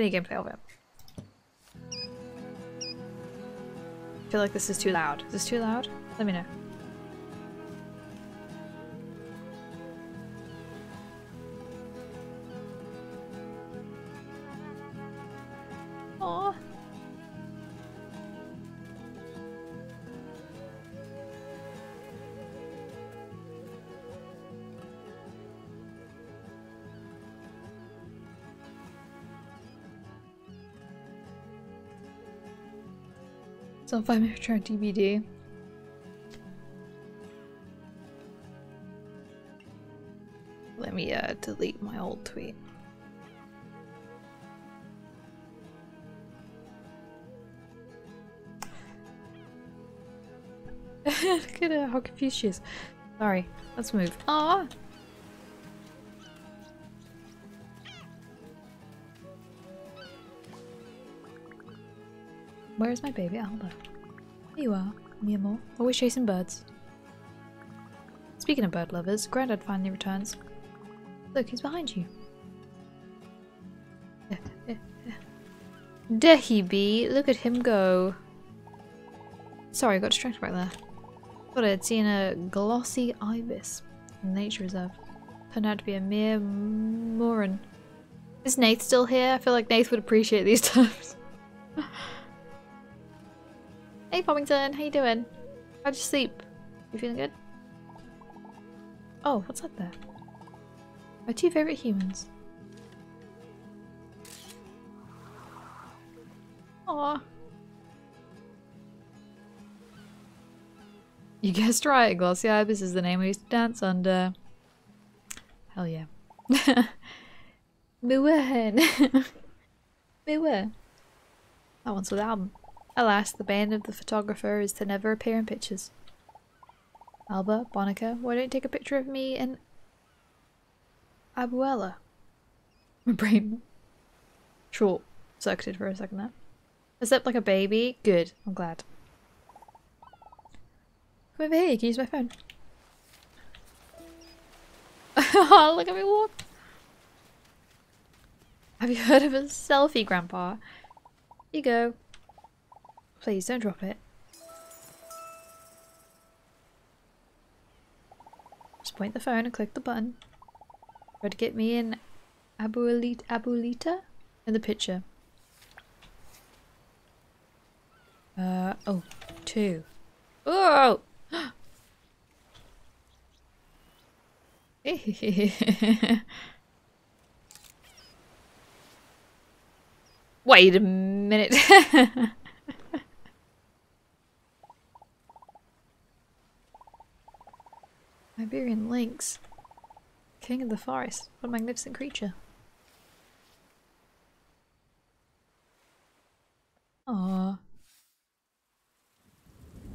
Any gameplay of it. I feel like this is too loud. Is this too loud? Let me know. It's on 5 minute track DVD. Let me uh, delete my old tweet. Look at how confused she is. Sorry, let's move. Ah. Where is my baby Alba? There you are, mi. Always chasing birds. Speaking of bird lovers, Grandad finally returns. Look, he's behind you. There he be. Look at him go. Sorry, I got distracted right there. Thought I'd seen a glossy ibis in the nature reserve. Turned out to be a mere moorhen. Is Nath still here? I feel like Nath would appreciate these terms. Hey Poppington, how you doing? How'd you sleep? You feeling good? Oh, what's that there? My two favourite humans. Aww. You guessed right, Glossy Ibis is the name we used to dance under. Hell yeah. Mooin. Mooin. That one's with album. Alas, the bane of the photographer is to never appear in pictures. Alba, Bonica, why don't you take a picture of me and Abuela? My brain short circuited for a second there. I slept like a baby. Good. I'm glad. Come over here. You can use my phone. oh, look at me walk. Have you heard of a selfie, Grandpa? Here you go. Please don't drop it. Just point the phone and click the button. Try to get me in Abuelita, in the picture. Uh, oh, two. Oh! Wait a minute. Iberian lynx. King of the forest. What a magnificent creature. Aww.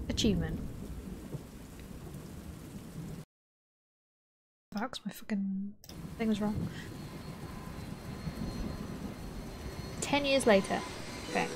Achievement. Fox, my fucking thing was wrong. Ten years later. Okay.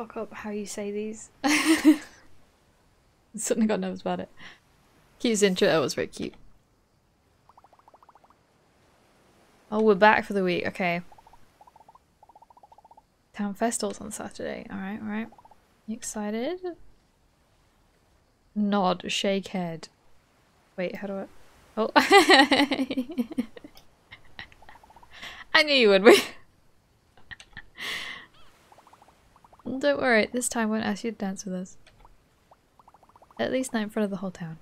Fuck up how you say these. Suddenly got nervous about it. Cute intro, that was very cute. Oh, we're back for the week, okay. Town Festivals on Saturday. Alright, alright. You excited? Nod, shake head. Wait, how do I... Oh. I knew you would, wait. Don't worry, this time I won't ask you to dance with us. At least not in front of the whole town.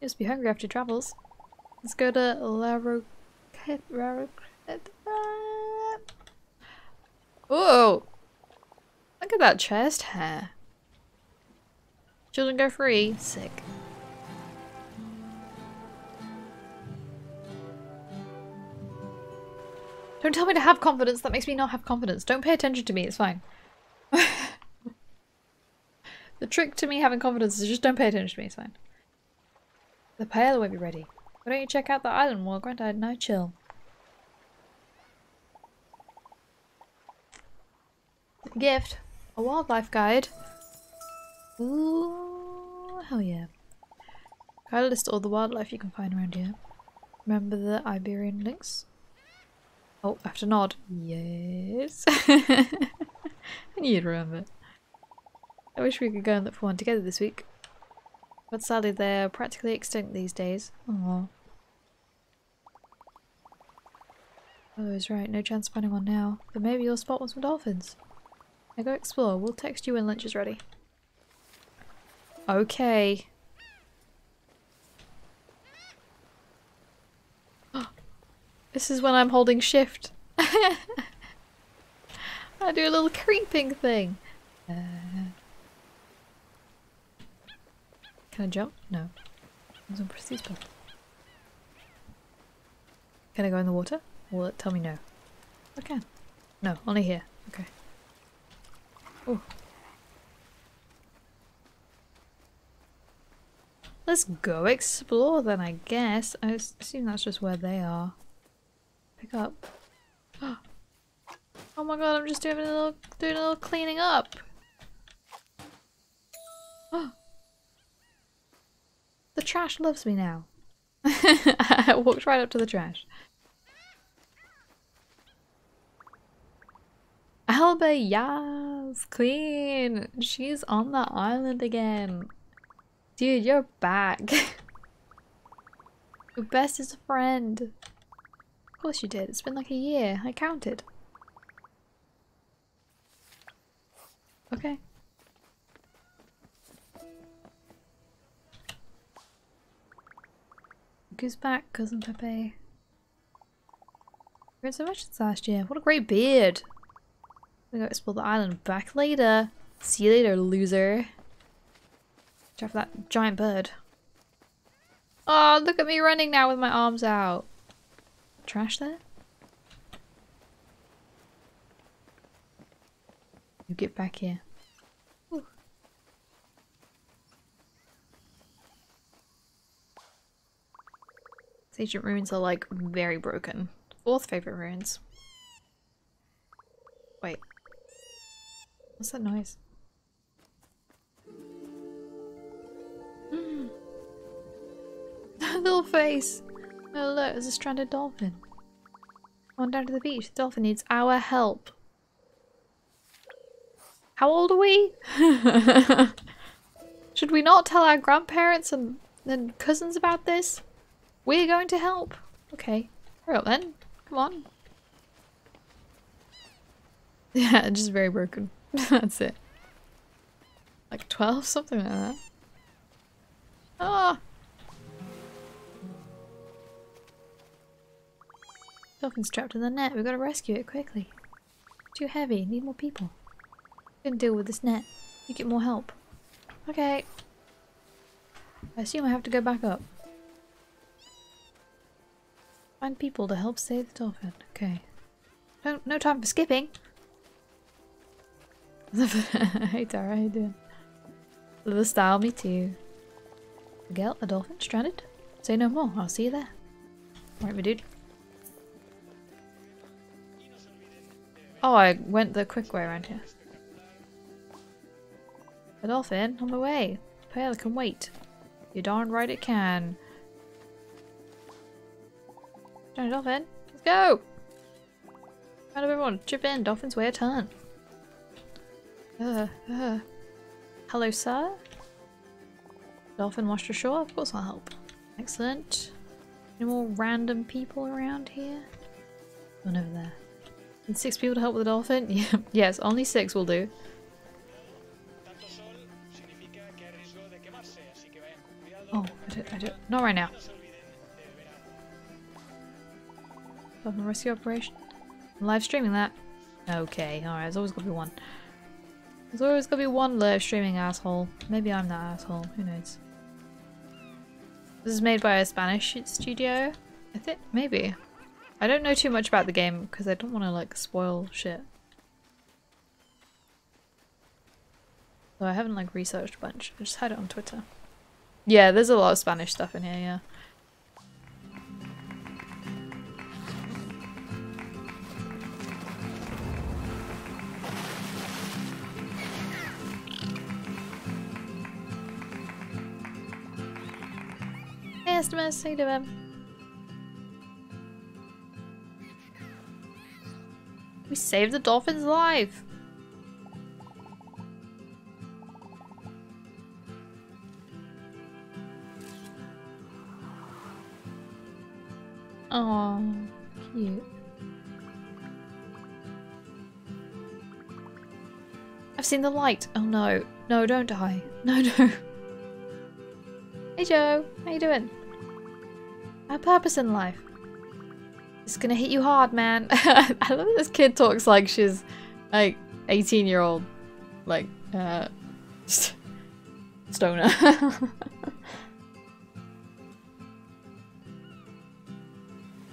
You must be hungry after travels. Let's go to La Roquette. Whoa! Look at that chest hair. Children go free. Sick. Don't tell me to have confidence. That makes me not have confidence. Don't pay attention to me. It's fine. the trick to me having confidence is just don't pay attention to me. It's fine. The paella won't be ready. Why don't you check out the island while Granddad and I chill? Gift. A wildlife guide. Ooh, hell yeah. Guide list all the wildlife you can find around here. Remember the Iberian lynx? Oh, I have to nod. Yes. I knew you'd remember. I wish we could go and look for one together this week. But sadly they're practically extinct these days. Aww. Oh, is right. No chance of finding one now. But maybe you'll spot one some dolphins. Now go explore. We'll text you when lunch is ready. Okay. This is when I'm holding shift. I do a little creeping thing. Uh, can I jump? No. I was press these buttons. Can I go in the water? Will it tell me no? I can. No, only here. Okay. Oh. Let's go explore then, I guess. I assume that's just where they are. Pick up. Oh my god, I'm just doing a little doing a little cleaning up. The trash loves me now. I walked right up to the trash. Alba, yes, Queen. She's on the island again. Dude, you're back. Your best is a friend. Of course you did. It's been like a year. I counted. Okay. Goose back, cousin Pepe. We're in so much since last year. What a great beard! We go explore the island. Back later. See you later, loser. Out for that giant bird. Oh, look at me running now with my arms out. Trash there? You get back here. Ooh. These ancient ruins are like very broken. Fourth favorite ruins. Wait. What's that noise? Mm. Little face! Oh look, there's a stranded dolphin. On down to the beach. The dolphin needs our help. How old are we? Should we not tell our grandparents and, and cousins about this? We're going to help. Okay. Hurry up then. Come on. Yeah, just very broken. That's it. Like 12? Something like that. Ah! Dolphin's trapped in the net. We've got to rescue it quickly. Too heavy. Need more people. Can deal with this net. You get more help. Okay. I assume I have to go back up. Find people to help save the dolphin. Okay. No, no time for skipping. hey Tara, how you doing? The style, me too. Miguel, a dolphin, stranded? Say no more, I'll see you there. Alright, my dude. Oh, I went the quick way around here. Dolphin, on the way. Paella can wait. You're darn right it can. Johnny Dolphin, let's go! Round everyone, chip in, Dolphin's way a turn. Uh, uh. Hello, sir? Dolphin washed ashore? Of course I'll help. Excellent. Any more random people around here? One over there. And six people to help with the dolphin? Yeah. yes, only six will do. Oh, I don't, I don't, not right now. Dolphin rescue operation. I'm live streaming that. Okay, alright, there's always gonna be one. There's always gonna be one live streaming asshole. Maybe I'm that asshole, who knows. This is made by a Spanish studio? I think, maybe. I don't know too much about the game because I don't want to like spoil shit. So I haven't like researched a bunch. I just had it on Twitter. Yeah, there's a lot of Spanish stuff in here, yeah. Estimus, how you doing? We saved the dolphin's life! Oh, cute. I've seen the light. Oh no. No, don't die. No, no. Hey Joe, how you doing? Our purpose in life. It's gonna hit you hard, man. I love this kid talks like she's like 18 year old. Like, uh, stoner. I'm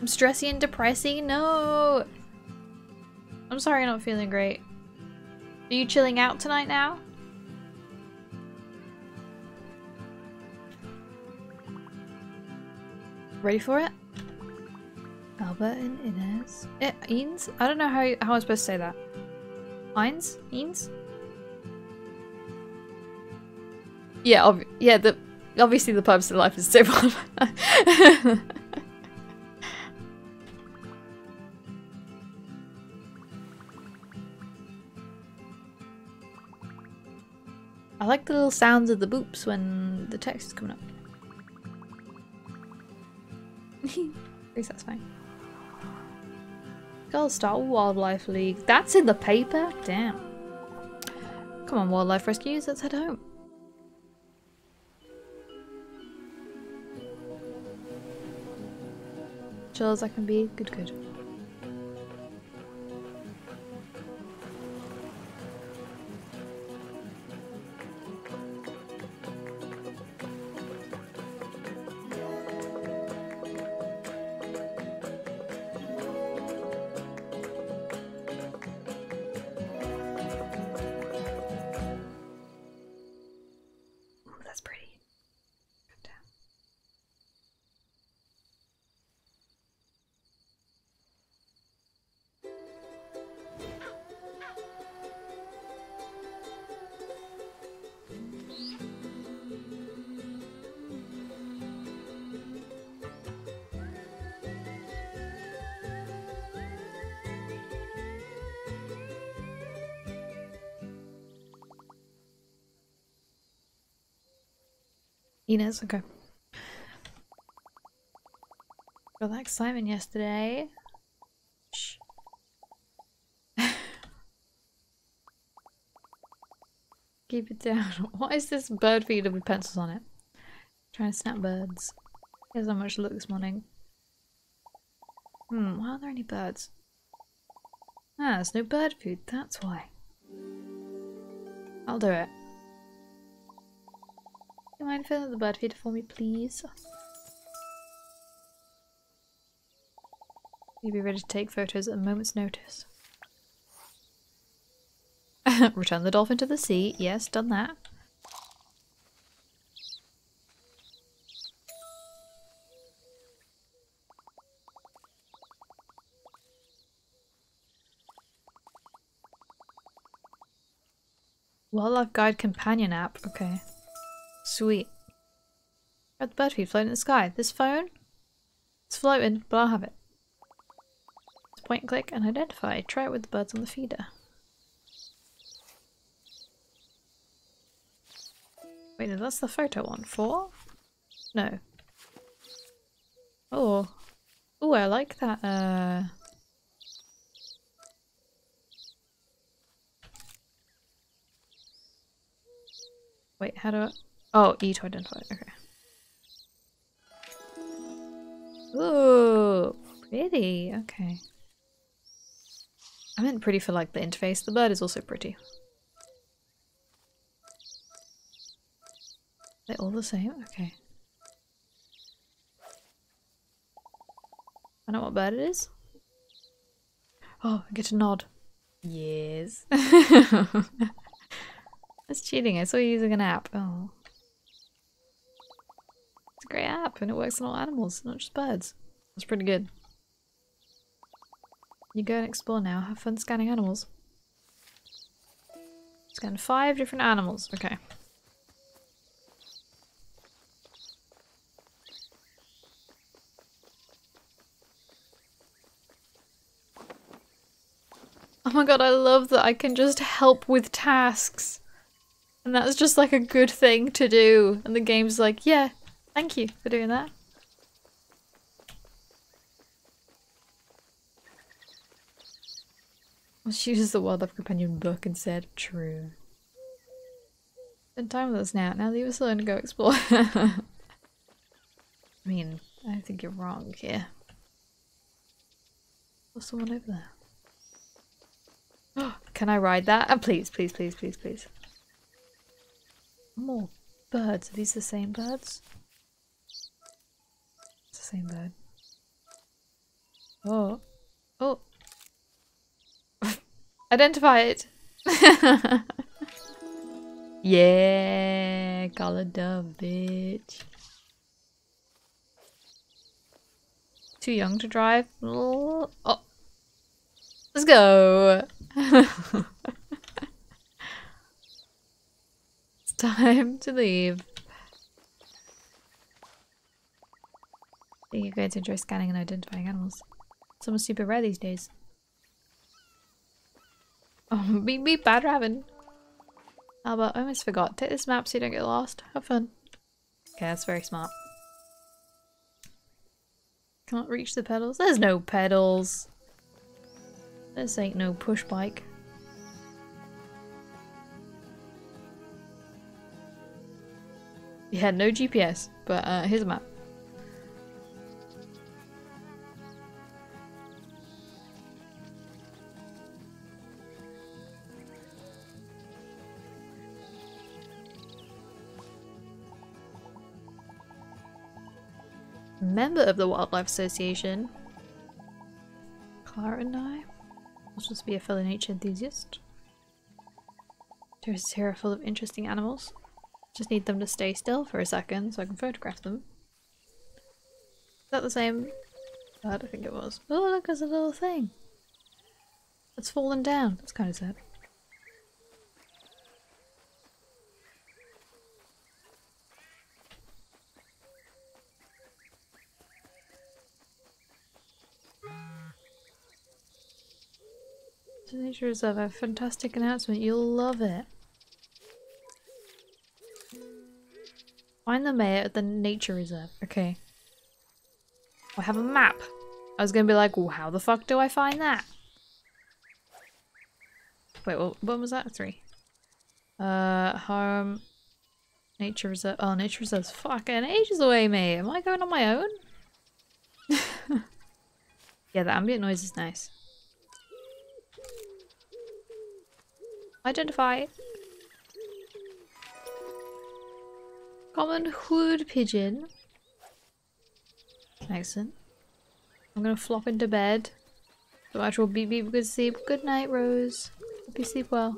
stressy and depressing. No. I'm sorry I'm not feeling great. Are you chilling out tonight now? Ready for it? Alba and Inés. Eanes? I don't know how, how I'm supposed to say that. Eins? Eanes? Yeah, yeah, the obviously the purpose of life is to save I like the little sounds of the boops when the text is coming up. At least that's fine. Girls start Wildlife League. That's in the paper? Damn. Come on, Wildlife Rescues, let's head home. Chill as I can be. Good, good. Inés, okay. Got that excitement yesterday. Shh. Keep it down. What is this bird feeder with pencils on it? Trying to snap birds. Here's how much look this morning. Hmm, why aren't there any birds? Ah, there's no bird food, that's why. I'll do it. Mind filling the bird feeder for me, please? You'll be ready to take photos at a moment's notice. Return the dolphin to the sea. Yes, done that. Wildlife Guide Companion app. Okay. Sweet. Got the bird feed floating in the sky. This phone? It's floating, but I'll have it. Let's point, click, and identify. Try it with the birds on the feeder. Wait, no, that's the photo one. Four? No. Oh. Oh, I like that, uh... Wait, how do I... Oh, E to identify. Okay. Ooh, pretty. Okay. I meant pretty for like the interface. The bird is also pretty. They're all the same? Okay. I know what bird it is. Oh, I get a nod. Yes. That's cheating. I saw you using an app. Oh. Great app and it works on all animals, not just birds. That's pretty good. You go and explore now. Have fun scanning animals. Scan five different animals. Okay. Oh my god, I love that I can just help with tasks. And that's just like a good thing to do. And the game's like, yeah, thank you for doing that. She uses the Wildlife Companion book instead. True. Spend time with us now. Now leave us alone to go explore. I mean, I think you're wrong here. What's the one over there. Can I ride that? Oh, please, please, please, please, please. More birds. Are these the same birds? Same bird. Oh. Oh. Identify it. yeah, collared dove, bitch. Too young to drive? Oh. Let's go. it's time to leave. Think you're going to enjoy scanning and identifying animals. It's almost super rare these days. Oh, beep beep, bad raven. Alba, I almost forgot. Take this map so you don't get lost. Have fun. Okay, that's very smart. Can't reach the pedals? There's no pedals. This ain't no push bike. Had no GPS, but uh, here's a map. Member of the Wildlife Association. Clara and I. Must just be a fellow nature enthusiast. There's here full of interesting animals. Just need them to stay still for a second so I can photograph them. Is that the same? I think it was. Oh look, there's a little thing. It's fallen down. That's kind of sad. Nature Reserve, a fantastic announcement. You'll love it. Find the mayor at the Nature Reserve. Okay. I have a map. I was gonna be like, well, how the fuck do I find that? Wait, well, when was that? Three. Uh, home. Nature Reserve. Oh, Nature Reserve's fucking ages away, mate. Am I going on my own? yeah, the ambient noise is nice. Identify. Common wood pigeon. Excellent. I'm gonna flop into bed. So actual beep beep good sleep. Good night, Rose. Hope you sleep well.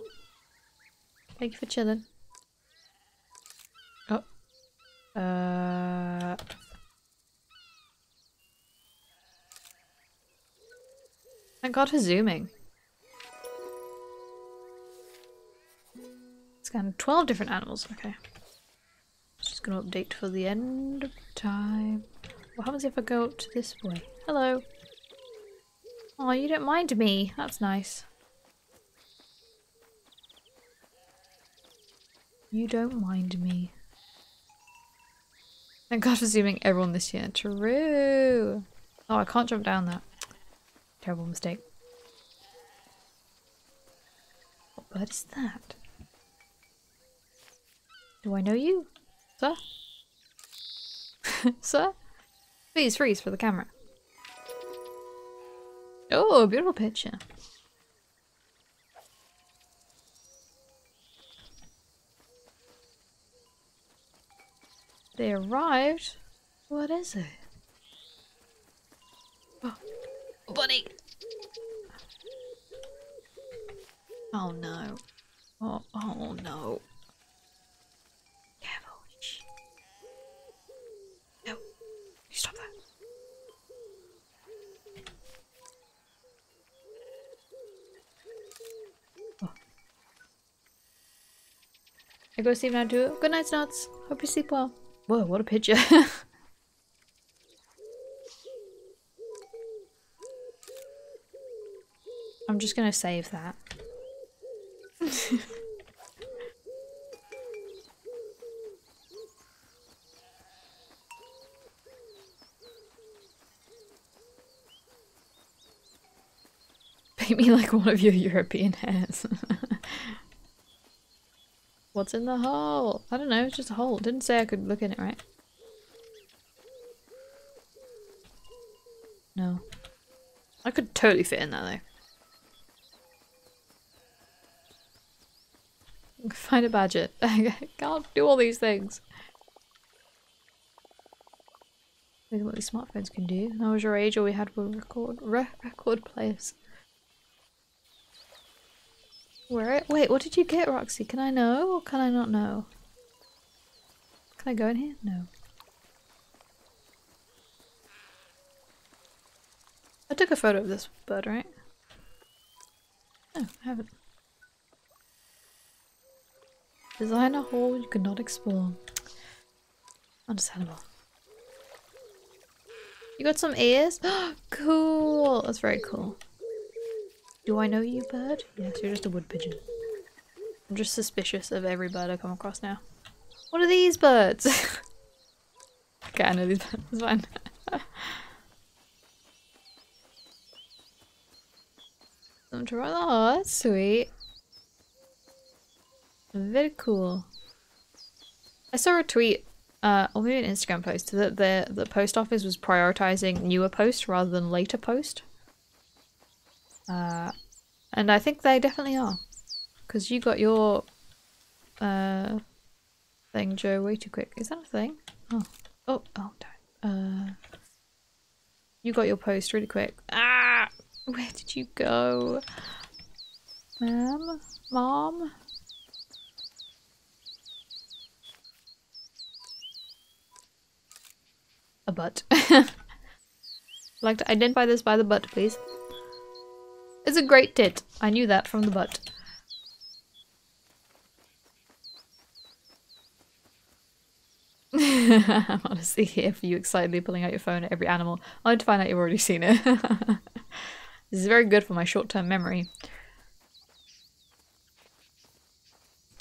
Thank you for chilling. Oh. Uh. Thank God for zooming. Scan 12 different animals. Okay. Just gonna update for the end of time. What happens if I go up to this way? Hello. Oh, you don't mind me. That's nice. You don't mind me. Thank God for zooming everyone this year. True. Oh, I can't jump down that. Terrible mistake. What bird is that? Do I know you? Sir? Sir? Please freeze for the camera. Oh, beautiful picture. They arrived? What is it? Oh, bunny! Oh no. Oh, oh no. Careful. Shh. No. You stop that. Oh. I go sleep now too. Good night, Snots. Hope you sleep well. Whoa, what a picture. I'm just gonna save that. Paint me like one of your European hairs. What's in the hole? I don't know, it's just a hole. It didn't say I could look in it, right? No. I could totally fit in there though. Find a budget. I can't do all these things. Look at what these smartphones can do. I was your age, all we had were record re record players. Where? Wait, what did you get, Roxy? Can I know or can I not know? Can I go in here? No. I took a photo of this bird, right? No, I haven't. Design a hole you could not explore. Understandable. You got some ears? cool! That's very cool. Do I know you, bird? Yes, you're just a wood pigeon. I'm just suspicious of every bird I come across now. What are these birds? okay, I know these birds. It's fine. Some Oh, that's sweet. Very cool. I saw a tweet, uh, or maybe an Instagram post, that the, the post office was prioritizing newer post rather than later post. Uh, and I think they definitely are. Because you got your uh, thing, Joe, way too quick. Is that a thing? Oh. Oh, oh, don't. Uh, you got your post really quick. Ah! Where did you go? Ma'am? Mom? A butt. like to identify this by the butt, please. It's a great tit. I knew that from the butt. I'm honestly here for you excitedly pulling out your phone at every animal. I to find out you've already seen it. this is very good for my short-term memory.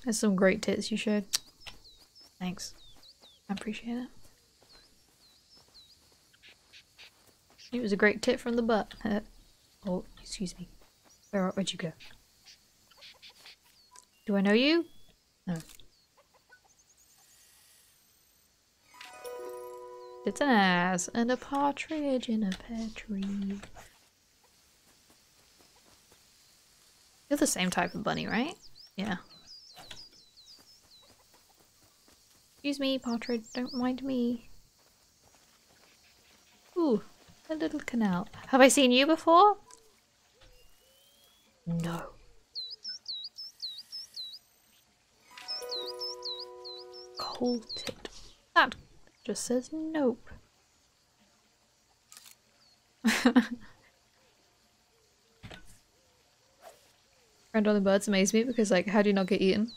There's some great tits you showed. Thanks. I appreciate it. It was a great tit from the butt. oh, excuse me. Where, where'd you go? Do I know you? No. It's an ass and a partridge in a pear tree. You're the same type of bunny, right? Yeah. Excuse me, partridge, don't mind me. Ooh, a little canal. Have I seen you before? No. Colted. That just says nope. The birds amaze me because like how do you not get eaten?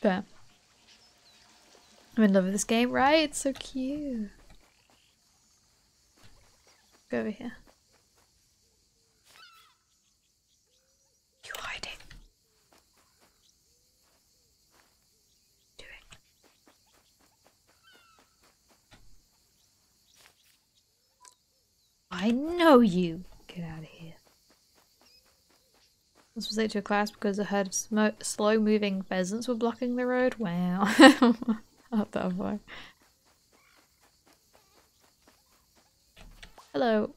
Fair. I'm in love with this game, right? It's so cute. Go over here. You hiding. Doing. I know you. Get out of here. This was late to a class because a herd of slow-moving pheasants were blocking the road. Wow. Not that far. Hello.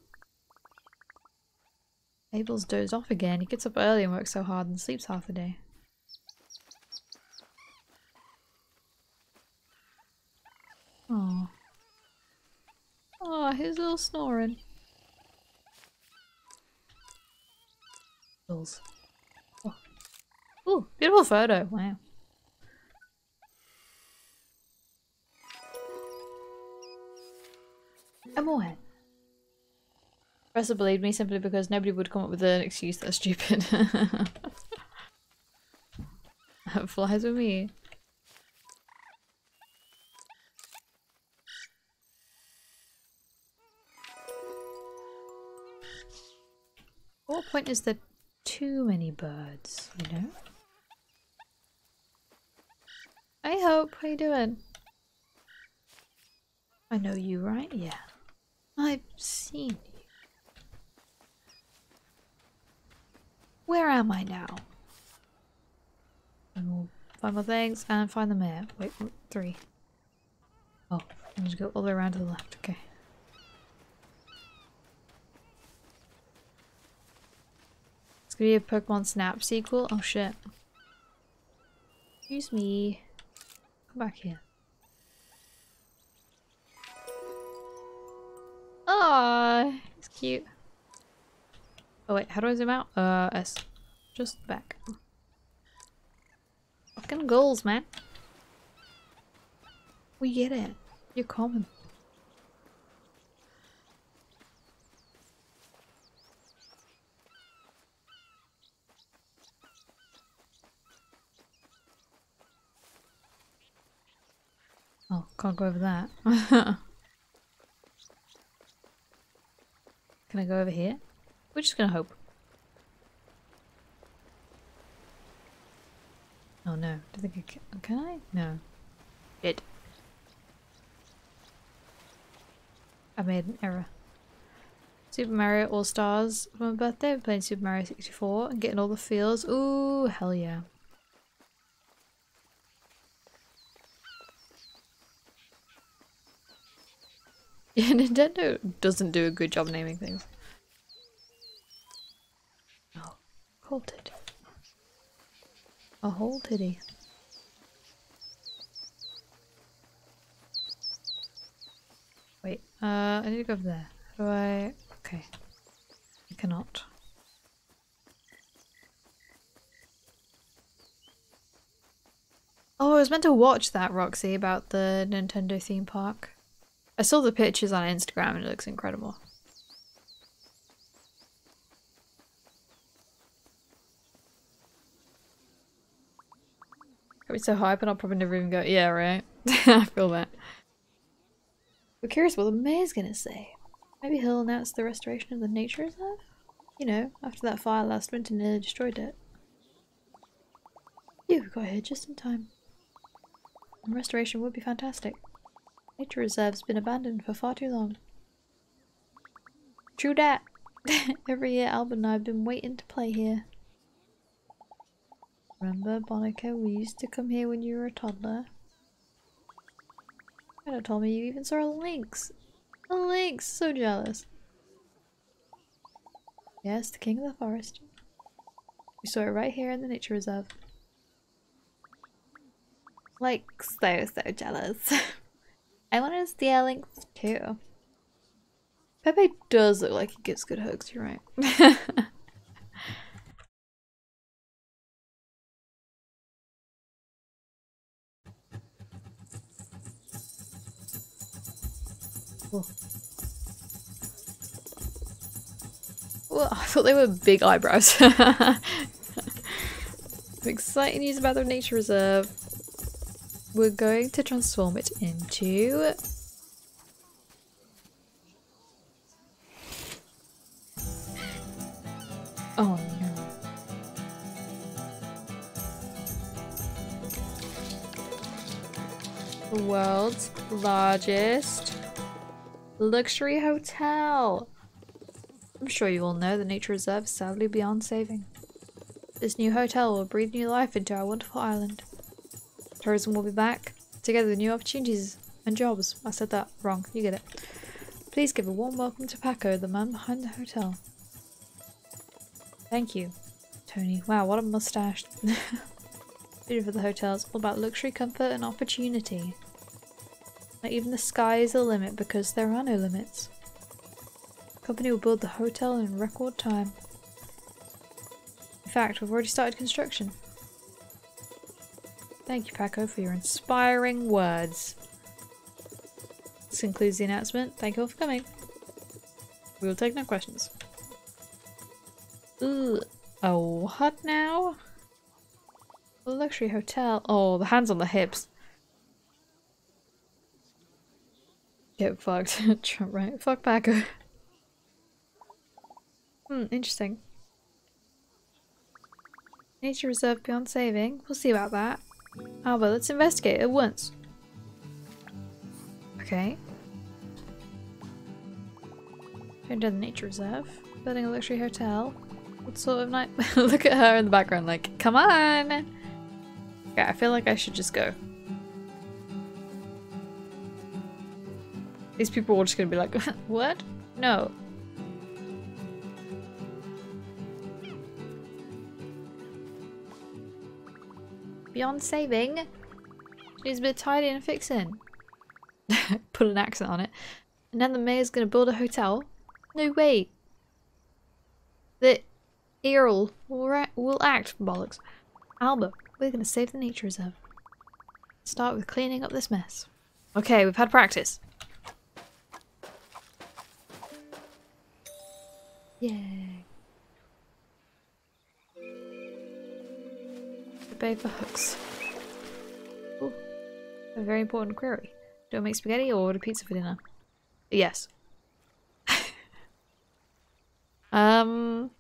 Abel's dozed off again. He gets up early and works so hard and sleeps half the day. Oh. Oh, he's a little snoring. Oh, Ooh, beautiful photo. Wow. A moorhen. Professor believed me simply because nobody would come up with an excuse that's stupid. that flies with me. what point is there too many birds, you know? I hope. How you doing? I know you, right? Yeah. I've seen you. Where am I now? And we'll find more things and find the mayor. Wait, three. Oh, I need to go all the way around to the left. Okay. Gonna be a Pokemon Snap sequel. Oh shit. Excuse me. Come back here. Ah, it's cute. Oh wait, how do I zoom out? Uh, S. Just back. Fucking goals, man. We get it. You're common. Can't go over that. Can I go over here? We're just gonna hope. Oh no, do think I can, can I? No. It. I made an error. Super Mario All Stars for my birthday. I'm playing Super Mario 64 and getting all the feels. Ooh, hell yeah. Yeah, Nintendo doesn't do a good job naming things. Oh. A whole titty. Wait, uh, I need to go over there. How do I... Okay. I cannot. Oh, I was meant to watch that, Roxy, about the Nintendo theme park. I saw the pictures on Instagram and it looks incredible. Me so hype and I'll probably never even go, yeah, right? I feel that. We're curious what the mayor's gonna say. Maybe he'll announce the restoration of the nature reserve? You know, after that fire last winter nearly destroyed it. You got here just in time. And restoration would be fantastic. Nature reserve's been abandoned for far too long. True dat! Every year Albert and I have been waiting to play here. Remember, Bonica, we used to come here when you were a toddler. Shadow told me you even saw a lynx. A lynx! So jealous. Yes, the king of the forest. We saw it right here in the nature reserve. Like, so, so jealous. I want to see a lynx too. Pepe does look like he gets good hugs, you're right. Well, I thought they were big eyebrows. Exciting news about the nature reserve. We're going to transform it into Oh no. The world's largest luxury hotel. I'm sure you all know the nature reserve is sadly beyond saving. This new hotel will breathe new life into our wonderful island. Tourism will be back, together with new opportunities and jobs. I said that wrong, you get it. Please give a warm welcome to Paco, the man behind the hotel. Thank you, Tony. Wow, what a mustache. Vision for the hotel is all about luxury, comfort, and opportunity. Not even the sky is the limit because there are no limits. The company will build the hotel in record time. In fact, we've already started construction. Thank you, Paco, for your inspiring words. This concludes the announcement. Thank you all for coming. We will take no questions. Ooh. A what now? A luxury hotel. Oh, the hands on the hips. Get fucked. Trump, right? Fuck Paco. hmm, interesting. Nature reserve beyond saving. We'll see about that. Ah, oh, but let's investigate at once. Okay. Going down the nature reserve. Building a luxury hotel. What sort of night? Look at her in the background like, come on! Okay, I feel like I should just go. These people are just gonna be like, what? No. Beyond saving. Needs a bit of tidying and fixing. Put an accent on it. And then the mayor's gonna build a hotel. No way. The Earl will, will act, bollocks. Alba, we're gonna save the nature reserve. Start with cleaning up this mess. Okay, we've had practice. Yay. Bay for hooks. A very important query. Do I make spaghetti or order pizza for dinner? Yes. um,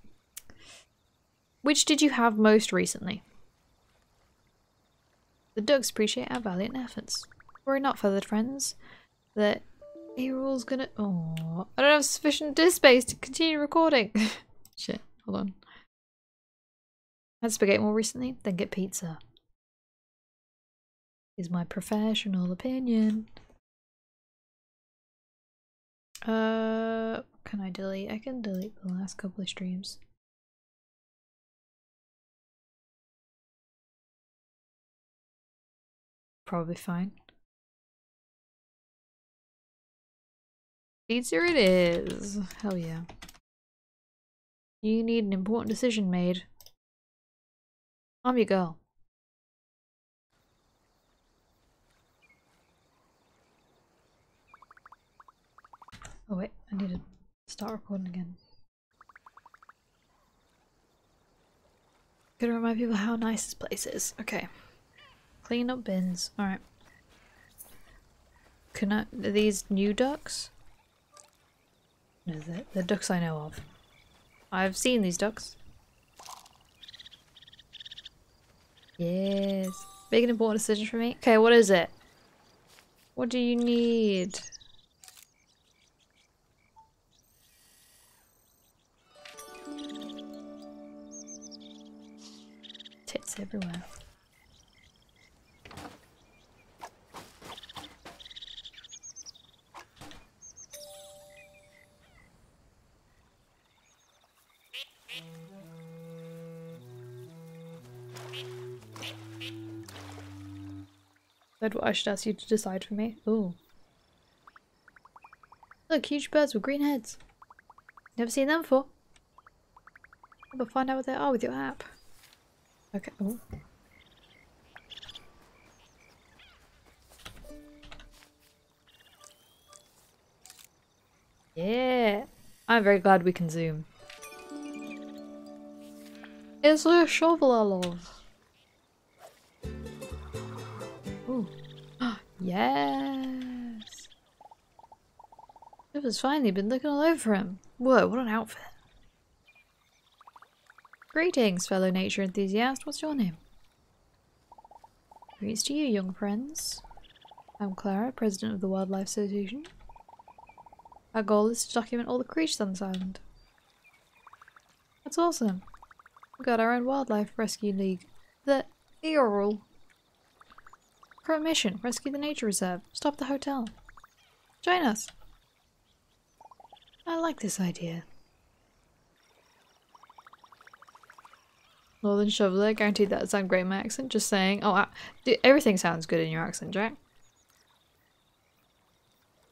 which did you have most recently? The ducks appreciate our valiant efforts. Worry not, feathered friends, that Aerol's gonna- Oh, I don't have sufficient disk space to continue recording. Shit, hold on. Had spaghetti more recently, then get pizza. Is my professional opinion. Uh, can I delete? I can delete the last couple of streams. Probably fine. Pizza it is. Hell yeah. You need an important decision made. I'm your girl. Oh wait, I need to start recording again. Gonna remind people how nice this place is. Okay. Clean up bins. Alright. Can I- these new ducks? No, the, the ducks I know of. I've seen these ducks. Yes. Big and important decision for me. Okay, what is it? What do you need? Tits everywhere. What I should ask you to decide for me. Ooh. Look, huge birds with green heads. Never seen them before. But find out what they are with your app. Okay. Oh. Yeah. I'm very glad we can zoom. Is there a shovel I love? Yes. It was finally been looking all over him. Whoa, what an outfit. Greetings, fellow nature enthusiast. What's your name? Greetings to you, young friends. I'm Clara, president of the Wildlife Association. Our goal is to document all the creatures on this island. That's awesome. We've got our own wildlife rescue league. The EORL. Current mission, rescue the nature reserve. Stop the hotel. Join us. I like this idea. Northern Shoveler, guaranteed that sound great in my accent. Just saying. Oh, I, everything sounds good in your accent, Jack.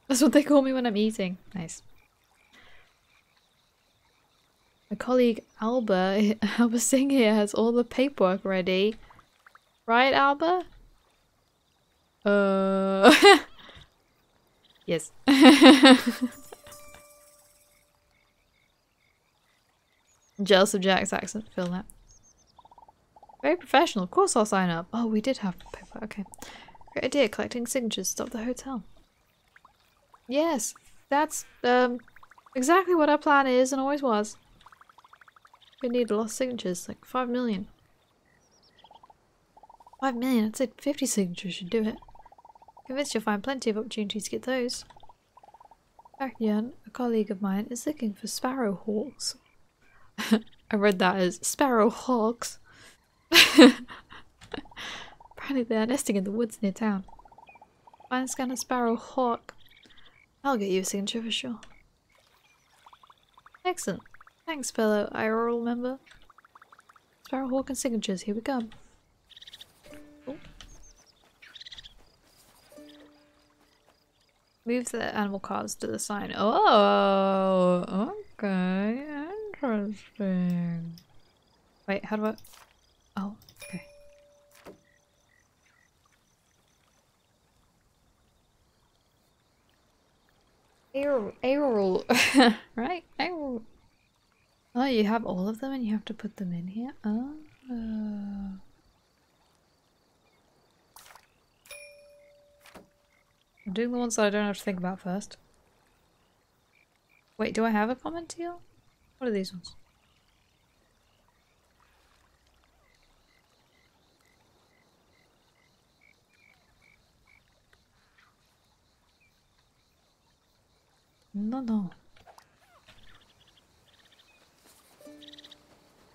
That's what they call me when I'm eating. Nice. My colleague Alba, Alba Singh here has all the paperwork ready. Right, Alba? Uh. yes. Jealous of Jack's accent. Feel that. Very professional. Of course I'll sign up. Oh, we did have paper. Okay. Great idea. Collecting signatures. Stop the hotel. Yes. That's um exactly what our plan is and always was. We need a lot of signatures. Like five million. Five million? I'd say 50 signatures should do it. Convinced you'll find plenty of opportunities to get those. Arkian, a colleague of mine, is looking for sparrow hawks. I read that as sparrow hawks. Apparently they're nesting in the woods near town. Find scan a sparrow hawk. I'll get you a signature for sure. Excellent. Thanks, fellow IRL member. Sparrow hawk and signatures, here we come. Move the animal cards to the sign. Oh, okay. Interesting. Wait, how do I... Oh, okay. Arrow, arrow, right? Arrow. Oh, you have all of them and you have to put them in here? Oh. I'm doing the ones that I don't have to think about first. Wait, do I have a comment here? What are these ones? No, no. I'm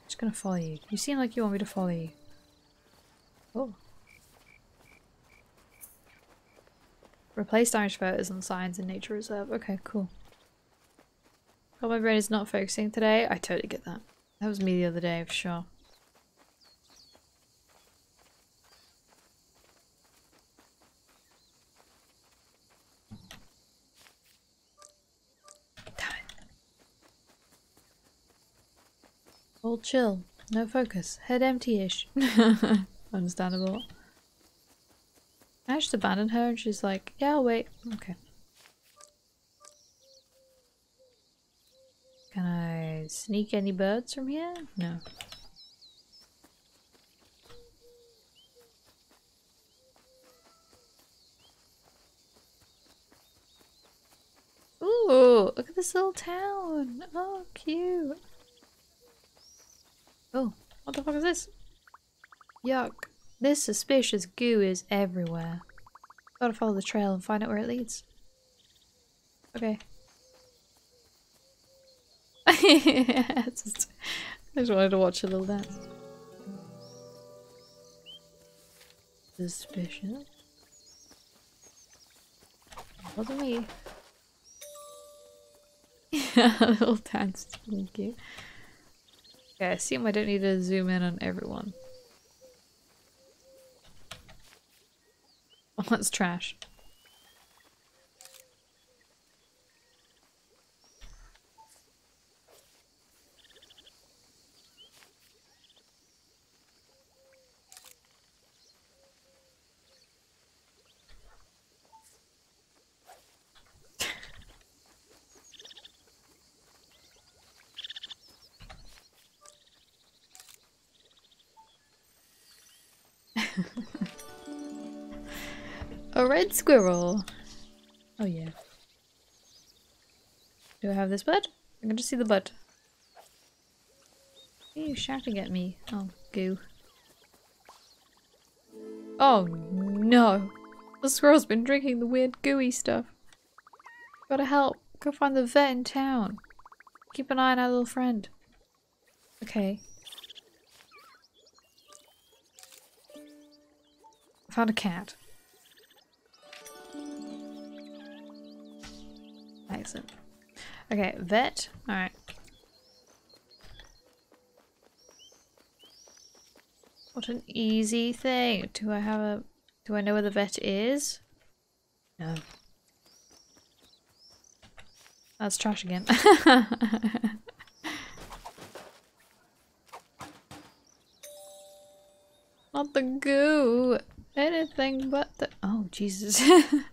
just gonna follow you. You seem like you want me to follow you. Oh. Replace Irish photos and signs in nature reserve. Okay, cool. Oh, my brain is not focusing today. I totally get that. That was me the other day, for sure. Damn it. Hold chill. No focus. Head empty-ish. Understandable. I just abandoned her and she's like, yeah, I'll wait. Okay. Can I sneak any birds from here? No. Ooh, look at this little town. Oh, cute. Oh, what the fuck is this? Yuck. This suspicious goo is everywhere. Gotta follow the trail and find out where it leads. Okay. I just, I just wanted to watch a little dance. Suspicious. Wasn't me. Yeah, a little dance. Thank you. Okay, I assume I don't need to zoom in on everyone. Oh, that's trash. A red squirrel. Oh yeah. Do I have this bud? I can just see the bud. Why are you shouting at me? Oh, goo. Oh no! The squirrel's been drinking the weird gooey stuff. Gotta help. Go find the vet in town. Keep an eye on our little friend. Okay. Found a cat. Excellent. Okay, vet. Alright. What an easy thing. Do I have a... Do I know where the vet is? No. That's trash again. Not the goo. anything but the- Oh, Jesus.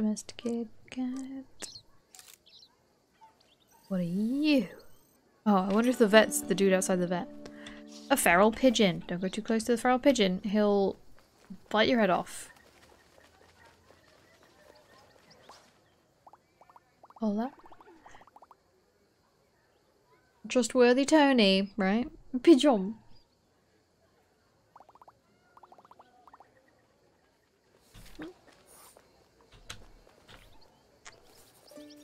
Domesticated cat. What are you? Oh, I wonder if the vet's the dude outside the vet. A feral pigeon. Don't go too close to the feral pigeon. He'll bite your head off. Hola. Trustworthy Tony, right? Pigeon.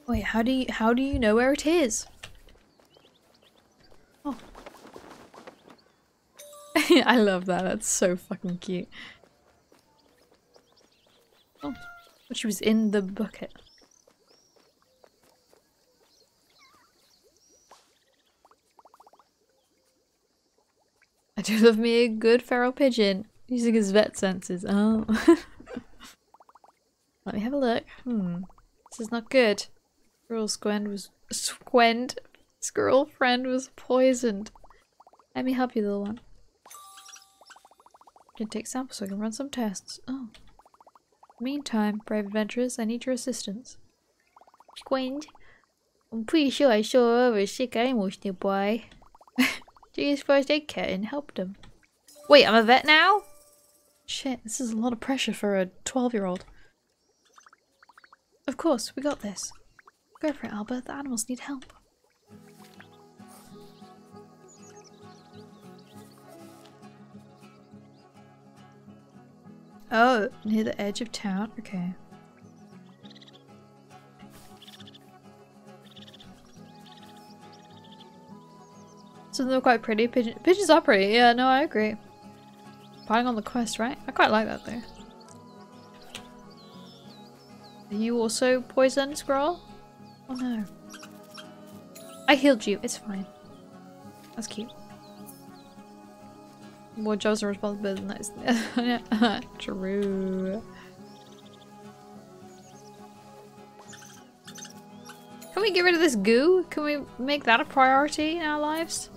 Wait, how do you how do you know where it is? Oh. I love that. That's so fucking cute. Oh, but she was in the bucket. I do love me a good feral pigeon using his vet senses. Oh. Let me have a look. Hmm. This is not good. Squirrel squend was squend. Squirrel friend was poisoned. Let me help you, little one. I Can take samples so I can run some tests. Oh. Meantime, brave adventurers, I need your assistance. Squend. I'm pretty sure I saw a sick animals nearby. Do his first aid kit and helped him. Wait, I'm a vet now? Shit, this is a lot of pressure for a 12 year old. Of course, we got this. Go for it, Alba. The animals need help. Oh, near the edge of town? Okay. So they're quite pretty. Pigeon pigeons are pretty. Yeah, no, I agree. Buying on the quest, right? I quite like that though. Are you also poisoned, Squirrel? Oh no. I healed you. It's fine. That's cute. More jobs and responsibilities than that. True. Can we get rid of this goo? Can we make that a priority in our lives?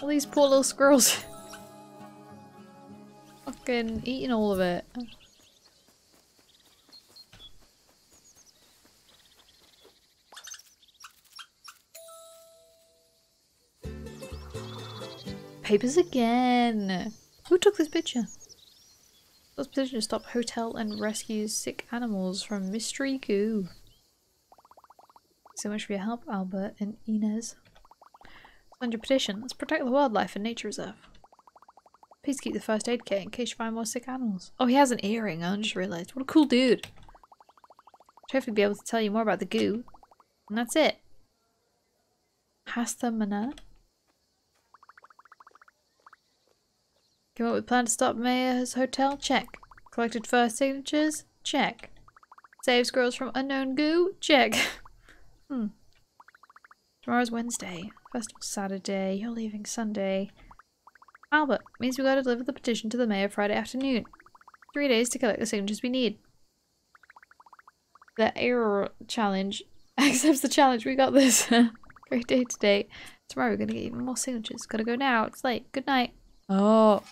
All these poor little squirrels. Fucking eating all of it. Papers again! Who took this picture? This position to stop hotel and rescues sick animals from mystery goo. So much for your help, Alba and Inés. Send your petition. Let's protect the wildlife and nature reserve. Please keep the first aid kit in case you find more sick animals. Oh, he has an earring. I just realised. What a cool dude. Hopefully be able to tell you more about the goo. And that's it. Hasta Mana. Came up with plan to stop Mayor's Hotel? Check. Collected first signatures? Check. Save squirrels from unknown goo? Check. hmm. Tomorrow's Wednesday. Festival Saturday. You're leaving Sunday. Alba, means we gotta deliver the petition to the mayor Friday afternoon. Three days to collect the signatures we need. The error challenge accepts the challenge. We got this. Great day today. Tomorrow we're gonna get even more signatures. Gotta go now. It's late. Good night. Oh.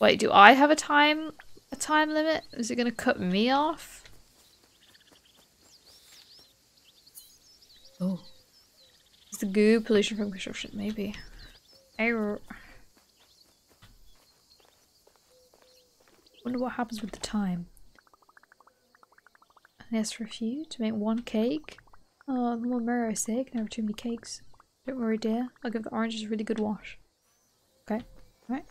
Wait, do I have a time a time limit? Is it gonna cut me off? Oh. Is the goo pollution from construction? Maybe. Error. Wonder what happens with the time. A few to make one cake. Oh, the more merrier, I say. Can have too many cakes. Don't worry, dear. I'll give the oranges a really good wash. Okay, right.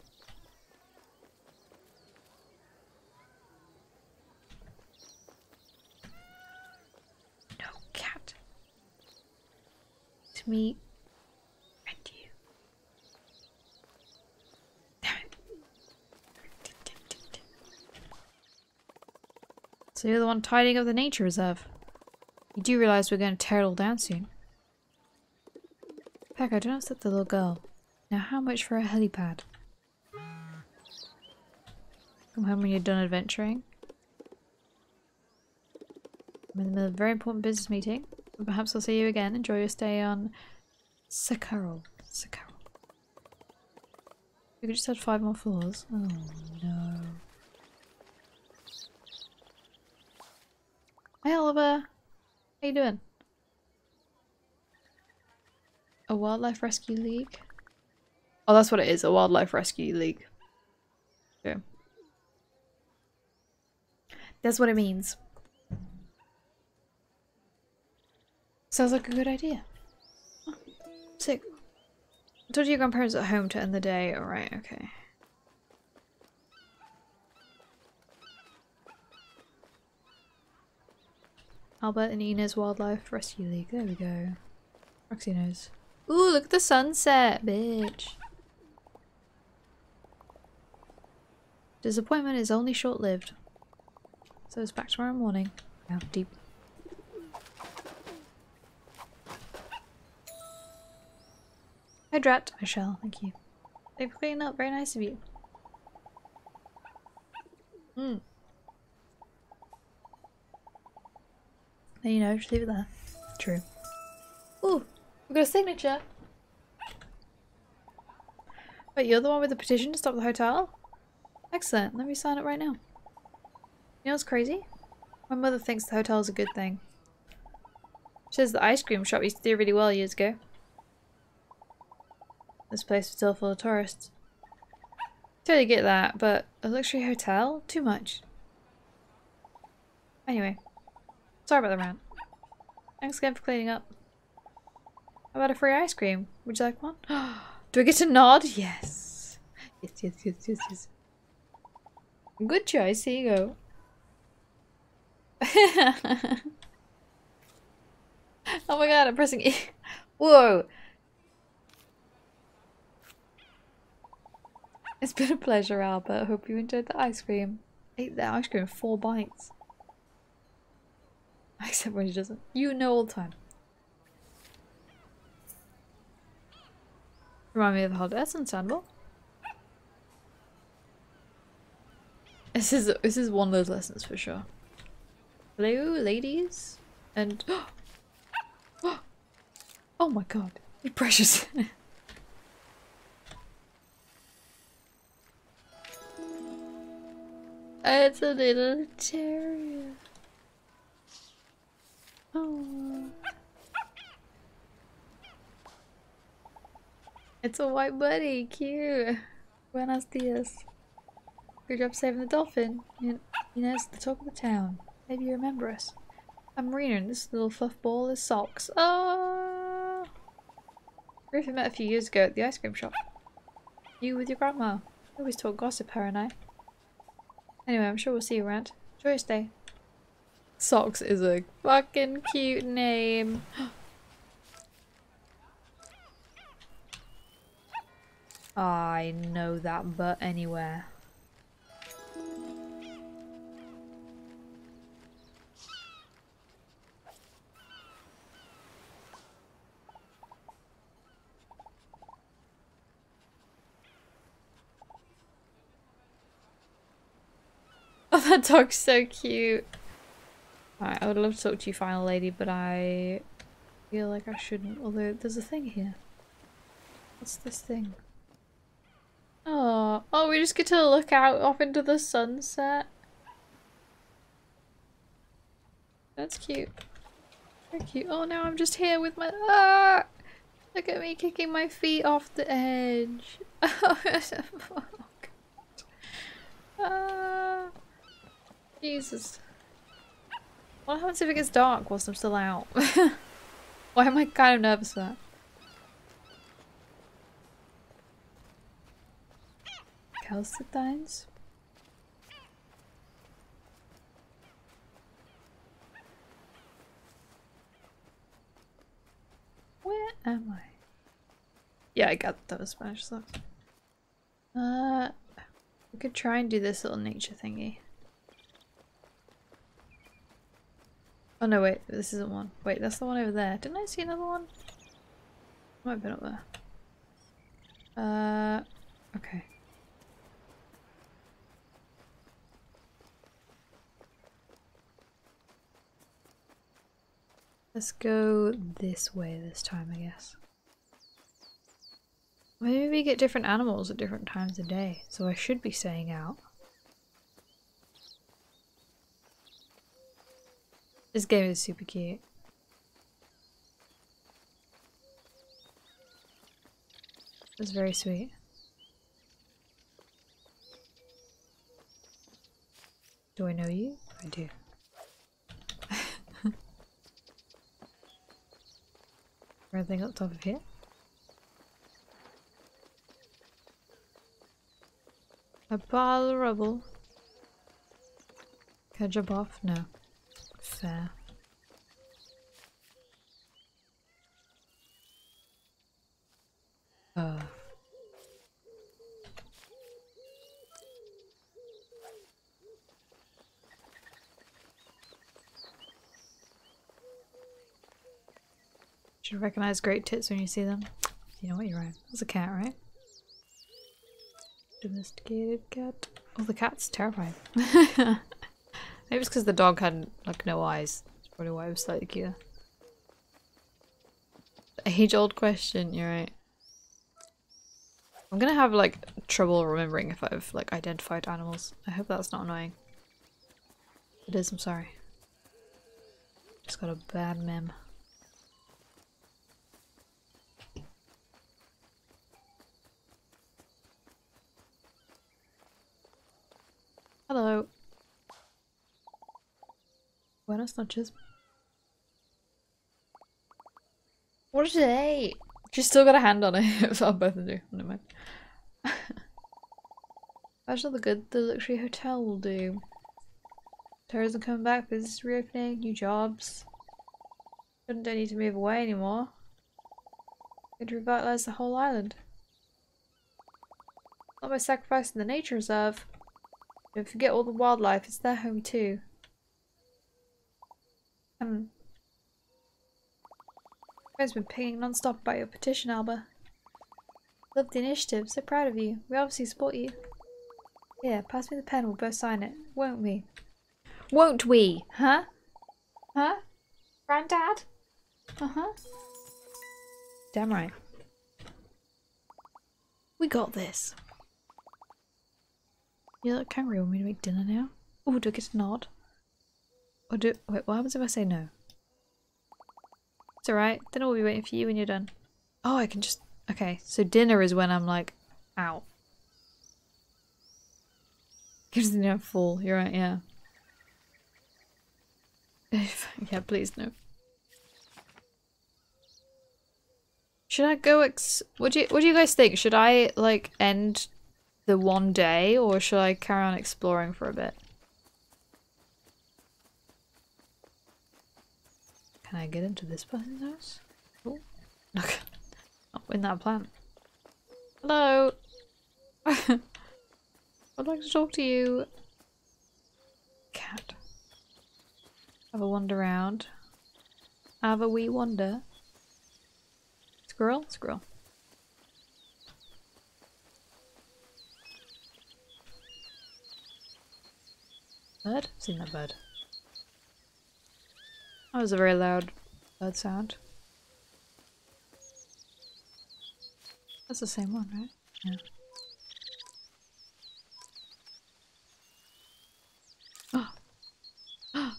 No cat. To me and you. Damn it. So you're the one tidying up the nature reserve. You do realize we're going to tear it all down soon. Peck, I don't upset the little girl. Now how much for a helipad? Come home when you're done adventuring. I'm in the middle of a very important business meeting. But perhaps I'll see you again. Enjoy your stay on Sakharov. Sakharov. We could just add five more floors. Oh no. Hey Oliver! How you doing? A wildlife rescue league? Oh, that's what it is, a wildlife rescue league. Okay. That's what it means. Sounds like a good idea. Oh, sick. I your grandparents at home to end the day. Alright, okay. Alba and Inés Wildlife Rescue League. There we go. Roxy knows. Ooh, look at the sunset, bitch. Disappointment is only short-lived. So it's back tomorrow morning. Deep. I shall, thank you. Thank you for cleaning up, very nice of you. Hmm. Then you know, just leave it there. True. Ooh, we've got a signature. Wait, you're the one with the petition to stop the hotel? Excellent, let me sign it right now. You know what's crazy? My mother thinks the hotel is a good thing. She says the ice cream shop used to do really well years ago. This place is still full of tourists. Totally get that, but a luxury hotel? Too much. Anyway, sorry about the rant. Thanks again for cleaning up. How about a free ice cream? Would you like one? Do I get a nod? Yes. Yes, yes, yes, yes, yes. Good choice, here you go. oh my god, I'm pressing E. Whoa! It's been a pleasure, Alba. Hope you enjoyed the ice cream. Ate the ice cream in four bites. Except when he doesn't. You know all the time. Remind me of the holiday. That's understandable. This is this is one of those lessons for sure. Hello, ladies, and oh my god, you precious. it's a little terrier. Oh. It's a white buddy, cute. Buenos dias. Good job saving the dolphin. You, know, it's the talk of the town. Maybe you remember us. I'm Marina and this little fluff ball is Socks. Oh! Griffin met a few years ago at the ice cream shop. You with your grandma. We always talk gossip, her and I. Anyway, I'm sure we'll see you around. Enjoy your stay. Socks is a fucking cute name. I know that but anywhere. Dog's so cute. I would love to talk to you, final lady, but I feel like I shouldn't. Although there's a thing here. What's this thing? Oh, oh, we just get to look out off into the sunset. That's cute. Very cute. Oh, now I'm just here with my. Ah! Look at me kicking my feet off the edge. oh, ah! Jesus. What happens if it gets dark whilst I'm still out? Why am I kind of nervous for that? Calcetines? Where am I? Yeah, I got those Spanish socks. Uh, we could try and do this little nature thingy. Oh no, wait, this isn't one. Wait, that's the one over there. Didn't I see another one? Might have been up there. Uh, okay. Let's go this way this time, I guess. Maybe we get different animals at different times of day, so I should be staying out. This game is super cute. It's very sweet. Do I know you? I do. Anything up top of here? A pile of rubble. Can I jump off? No. Fair. Uh. Should recognize great tits when you see them. You know what, you're right. It's a cat, right? Domesticated cat. Oh, the cat's terrifying. Maybe it's because the dog had, like, no eyes. That's probably why it was slightly cuter. Age-old question, you're right. I'm gonna have, like, trouble remembering if I've, like, identified animals. I hope that's not annoying. It is, I'm sorry. Just got a bad mem. Hello. Buenas noches. What a day! She's still got a hand on it. I'll both do. Never mind. Imagine the good the luxury hotel will do. Tourism coming back, business reopening, new jobs. Don't need to move away anymore. Could revitalize the whole island. Not by sacrificing the nature reserve. Don't forget all the wildlife, it's their home too. Um, you guys been pinging non-stop about your petition, Alba. Love the initiative, so proud of you. We obviously support you. Yeah, pass me the pen, we'll both sign it, won't we? Won't we? Huh? Huh? Granddad? Uh-huh. Damn right. We got this. You look hungry. Want me to make dinner now? Oh, do I get a nod? Or do- wait, what happens if I say no? It's alright. then I'll be waiting for you when you're done. Oh, I can just- okay. So dinner is when I'm like, out. Gives me a full. You're right, yeah. yeah, please no. Should I go ex- what do you- what do you guys think? Should I, like, end the one day, or should I carry on exploring for a bit? Can I get into this person's house? Oh, look. Not in that plant. Hello! I'd like to talk to you. Cat. Have a wander around. Have a wee wander. Squirrel? Squirrel. Bird? Seen that bird. That was a very loud bird sound. That's the same one, right? Yeah.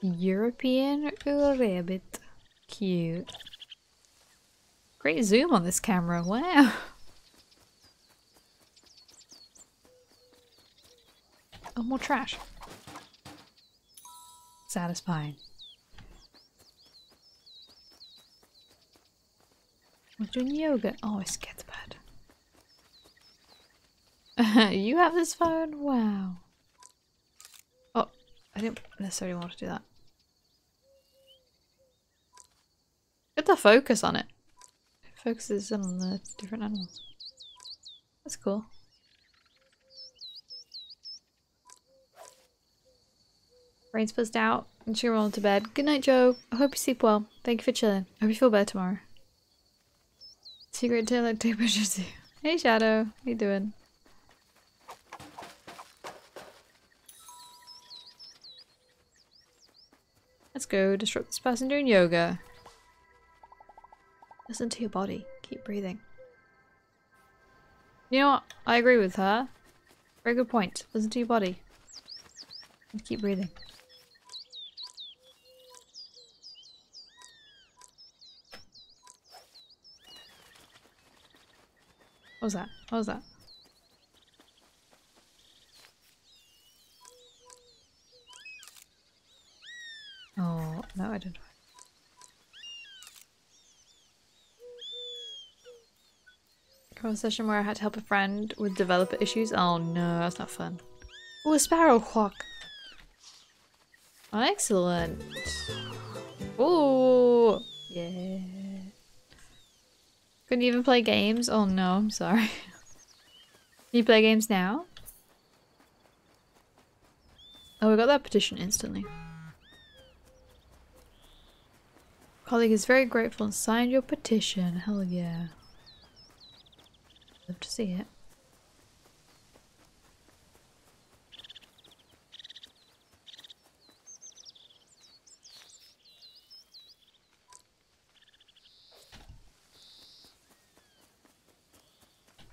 European rabbit. Cute. Great zoom on this camera, wow. more trash. Satisfying. We're doing yoga. Oh, I scared the bird. you have this phone? Wow. Oh, I didn't necessarily want to do that. Get the focus on it. It focuses on the different animals. That's cool. brain's buzzed out and she rolled into bed. Good night, Joe. I hope you sleep well. Thank you for chilling. I hope you feel better tomorrow. Secret tail like tape measures you. Hey, Shadow. How you doing? Let's go disrupt this person doing yoga. Listen to your body. Keep breathing. You know what? I agree with her. Very good point. Listen to your body. And keep breathing. What was that? What was that? Oh, no, I don't know. Conversation where I had to help a friend with developer issues. Oh no, that's not fun. Oh, a sparrow hawk. Excellent. Oh, yeah. Couldn't even play games? Oh no, I'm sorry. Can you play games now? Oh, we got that petition instantly. Colleague is very grateful and signed your petition. Hell yeah. Love to see it.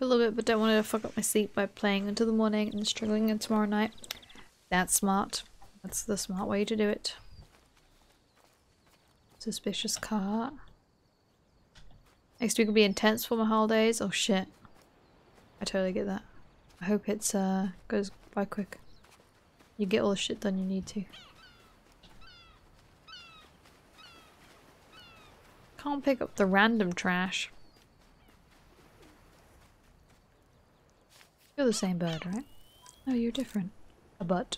A little bit, but don't want to fuck up my sleep by playing until the morning and struggling in tomorrow night. That's smart. That's the smart way to do it. Suspicious car. Next week will be intense for my holidays. Oh shit. I totally get that. I hope it's uh goes by quick. You get all the shit done you need to. Can't pick up the random trash. You're the same bird, right? No, you're different. A butt.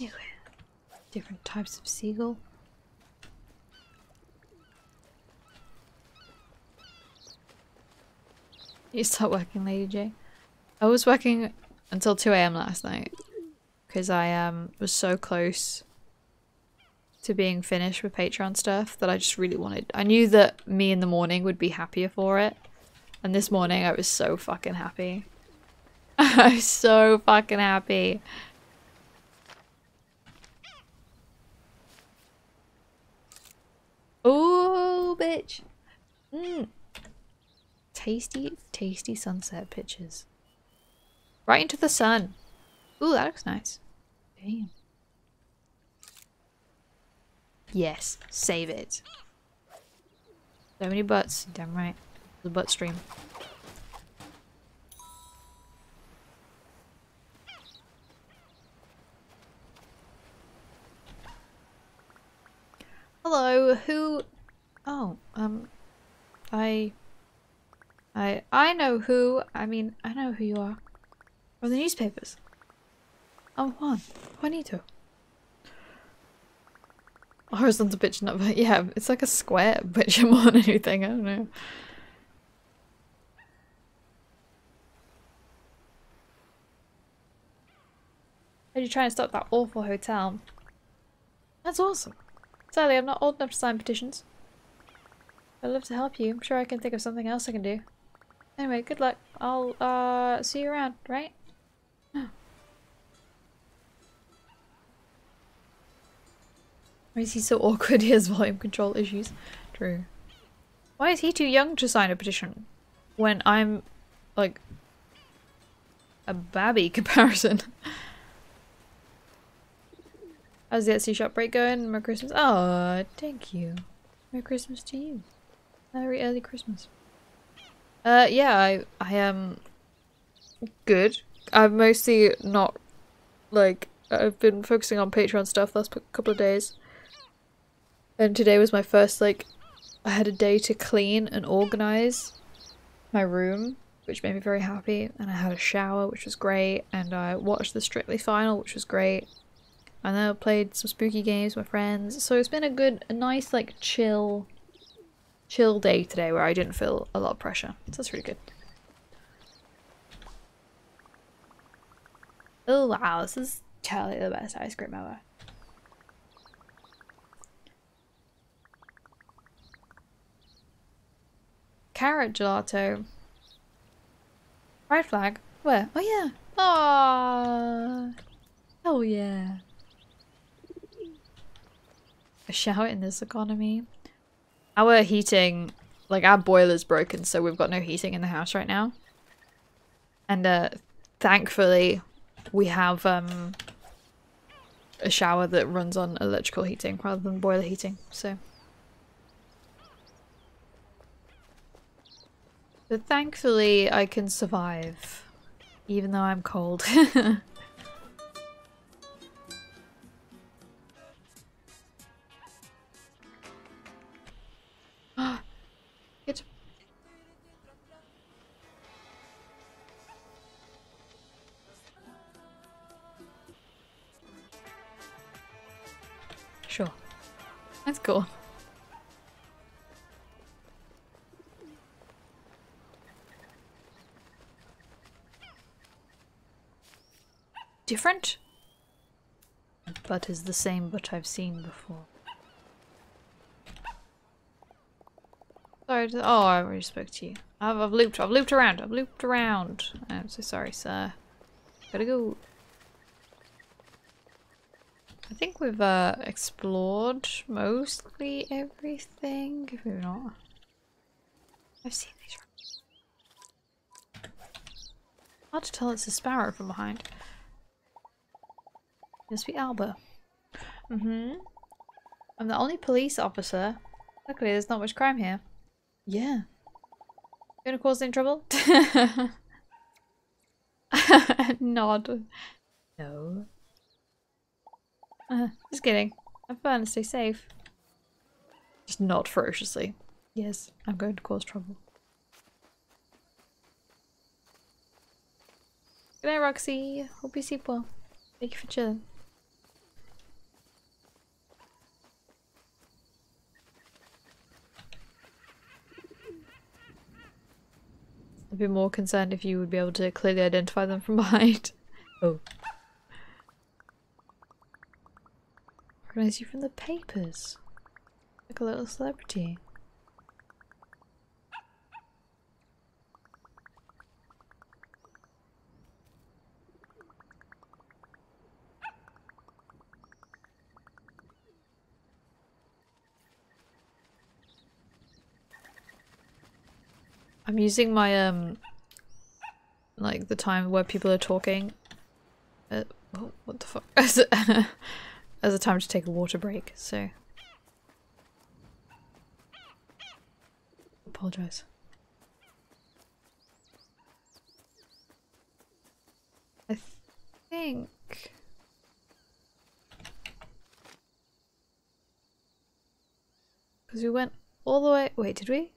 Anyway, different types of seagull. You start working, Lady J. I was working until 2 a.m. last night because I um was so close to being finished with Patreon stuff that I just really wanted. I knew that me in the morning would be happier for it. And this morning I was so fucking happy. I was so fucking happy. Oh, bitch. Mm. Tasty, tasty sunset pictures. Right into the sun. Ooh, that looks nice. Damn. Yes, save it. So many butts. Damn right. The butt stream. Hello, who... Oh, um... I... I... I know who... I mean, I know who you are. From the newspapers. I'm Juan. Juanito. Horizontal picture number. Yeah, it's like a square picture more than anything. I don't know. Are you trying to stop that awful hotel? That's awesome. Sadly, I'm not old enough to sign petitions. I'd love to help you. I'm sure I can think of something else I can do. Anyway, good luck. I'll uh see you around, right? Why is he so awkward? He has volume control issues. True. Why is he too young to sign a petition? When I'm, like, a babby comparison. How's the Etsy shop break going? Merry Christmas. Oh, thank you. Merry Christmas to you. Merry early Christmas. Uh, yeah, I, I am good. I've mostly not, like, I've been focusing on Patreon stuff the last couple of days. And today was my first, like, I had a day to clean and organize my room, which made me very happy. And I had a shower, which was great. And I watched the Strictly final, which was great. And then I played some spooky games with my friends. So it's been a good, a nice, like, chill, chill day today where I didn't feel a lot of pressure. So that's really good. Oh wow, this is totally the best ice cream ever. Carrot gelato. Pride flag? Where? Oh yeah. Aww. Hell yeah. A shower in this economy. Our heating, like our boiler's broken, so we've got no heating in the house right now. And uh, thankfully, we have um, a shower that runs on electrical heating rather than boiler heating, so. But thankfully, I can survive, even though I'm cold. Sure. That's cool. Different? But is the same but I've seen before. Sorry. To, oh, I already spoke to you. I've, I've looped. I've looped around. I've looped around. I'm so sorry, sir. Gotta go. I think we've uh, explored mostly everything. If we're not, I've seen these. Hard to tell it's a sparrow from behind. Must be Alba. Mm-hmm. I'm the only police officer. Luckily, there's not much crime here. Yeah. Gonna cause any trouble? Nod. No. Uh, just kidding. Have fun and stay safe. Just not ferociously. Yes, I'm going to cause trouble. Good night, Roxy. Hope you sleep well. Thank you for chilling. I'd be more concerned if you would be able to clearly identify them from behind. oh. Recognize you from the papers. Like a little celebrity. I'm using my um like the time where people are talking. Uh, oh, what the fuck? As a, as a time to take a water break so. Apologize. I think. Because we went all the way wait did we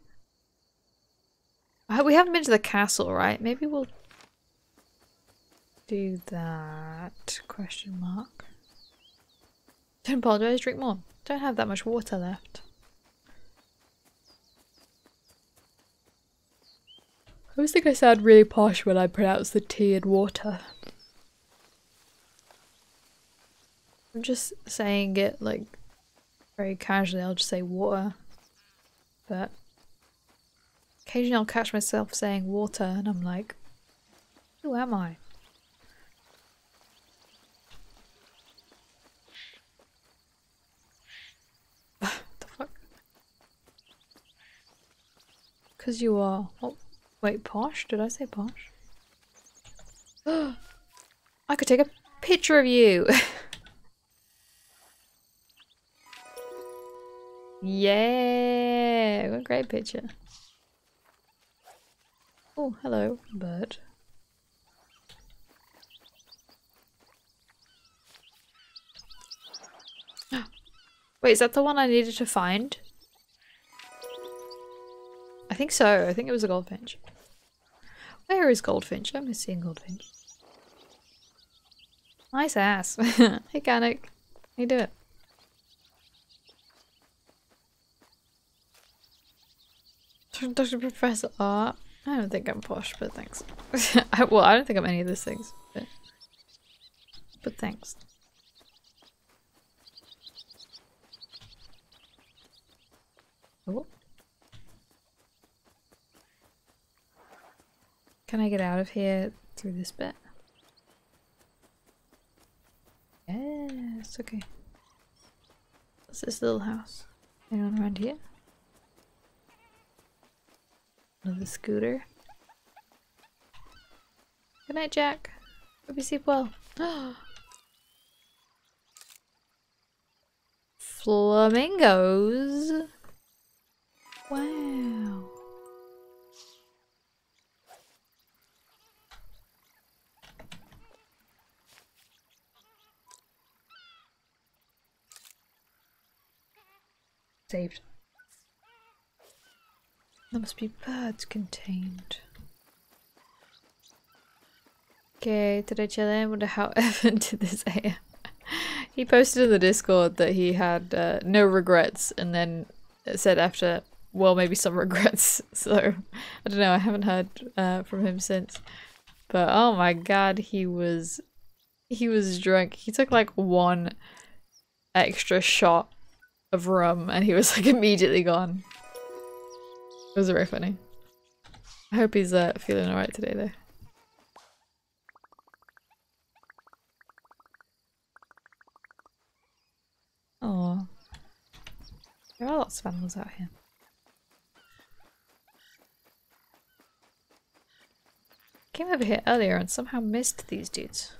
Uh, we haven't been to the castle, right? Maybe we'll do that. Question mark. Don't apologize, drink more. Don't have that much water left. I always think I sound really posh when I pronounce the T in water. I'm just saying it like very casually, I'll just say water. But Occasionally I'll catch myself saying water and I'm like, who am I? the fuck? Because you are... Oh, wait, posh? Did I say posh? I could take a picture of you! yeah! What a great picture. Oh, hello, bird. Wait, is that the one I needed to find? I think so. I think it was a goldfinch. Where is goldfinch? I'm missing goldfinch. Nice ass. hey, Canic. How you doing? Dr. Professor Art. I don't think I'm posh, but thanks. I, well, I don't think I'm any of those things, but, but thanks. Oh. Can I get out of here through this bit? It's okay. What's this little house? Anyone around here? Another scooter. Good night, Jack. Hope you sleep well. Flamingos. Wow. Saved. There must be birds contained. Okay, today chilling. Wonder how Evan did this AM. he posted in the Discord that he had uh, no regrets, and then said after, well, maybe some regrets. So I don't know. I haven't heard uh, from him since. But oh my god, he was he was drunk. He took like one extra shot of rum, and he was like immediately gone. It was very funny. I hope he's uh, feeling alright today though. Oh, there are lots of animals out here. Came over here earlier and somehow missed these dudes.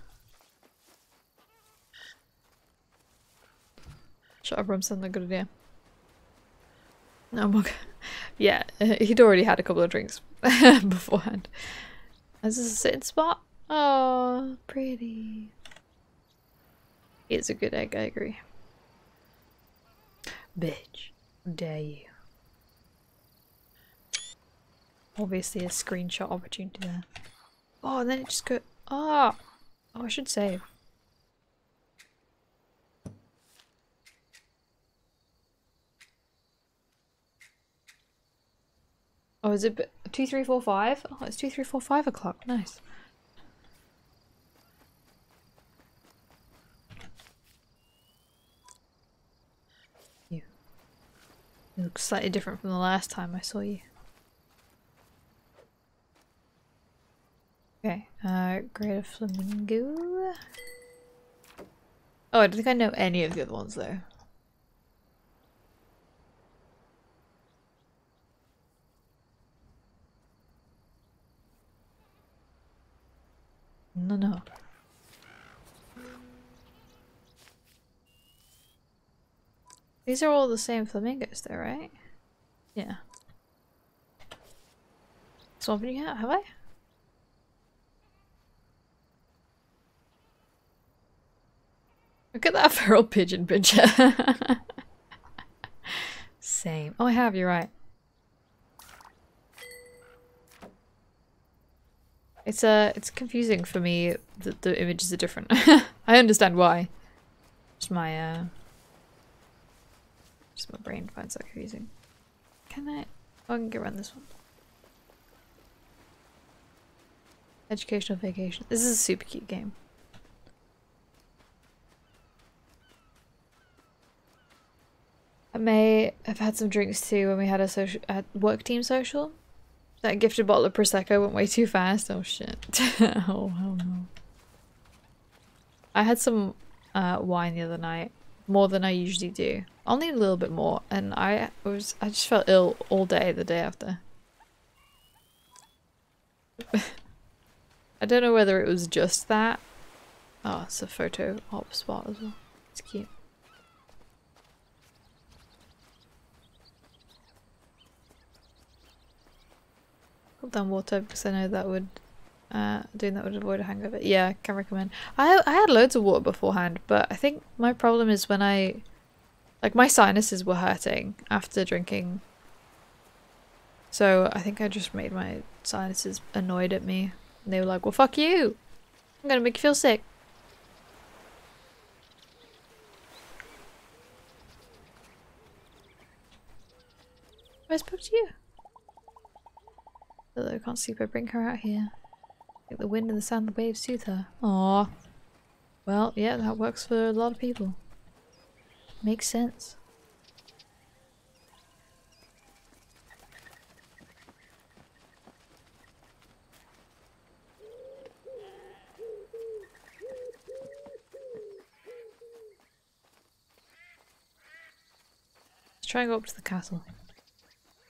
Shut up, Rumson, a good idea. No, oh yeah, he'd already had a couple of drinks beforehand. Is this a sitting spot? Oh, pretty. It's a good egg, I agree. Bitch, dare you. Obviously a screenshot opportunity there. Oh, and then it just go- Oh! Oh, I should save. Oh, is it two, three, four, five? Oh, it's two, three, four, five o'clock. Nice. You. You look slightly different from the last time I saw you. Okay, uh, greater flamingo. Oh, I don't think I know any of the other ones though. No, no. These are all the same flamingos though, right? Yeah. So Swapping out, have I? Look at that feral pigeon picture. Same. Oh, I have, you're right. It's uh, it's confusing for me that the images are different. I understand why. Just my uh, just my brain finds that confusing. Can I? Oh, I can get around this one. Educational vacation. This is a super cute game. I may have had some drinks too when we had a social, a work team social. That gifted bottle of Prosecco went way too fast. Oh shit. oh hell no. I had some uh, wine the other night. More than I usually do. Only a little bit more. And I was I just felt ill all day the day after. I don't know whether it was just that. Oh, it's a photo op spot as well. It's cute. Down water because I know that would uh, doing that would avoid a hangover. Yeah, can recommend. I I had loads of water beforehand, but I think my problem is when I like my sinuses were hurting after drinking. So I think I just made my sinuses annoyed at me. And they were like, well fuck you. I'm gonna make you feel sick. I spoke to you. Although I can't sleep, I bring her out here. Make the wind and the sound of the waves soothe her. Aww. Well, yeah, that works for a lot of people. Makes sense. Let's try and go up to the castle.